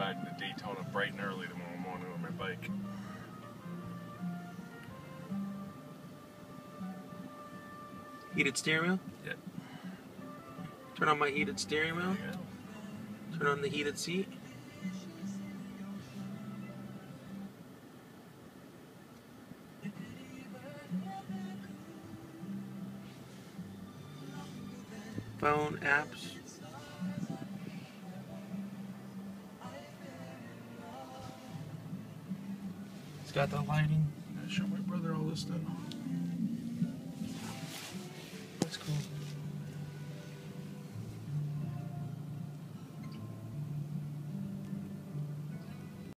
riding to Daytona bright and early tomorrow morning on my bike. Heated steering wheel? Yep. Turn on my heated steering wheel. Yeah. Turn on the heated seat. Phone apps. It's got the lighting. I show my brother all this stuff. That's cool.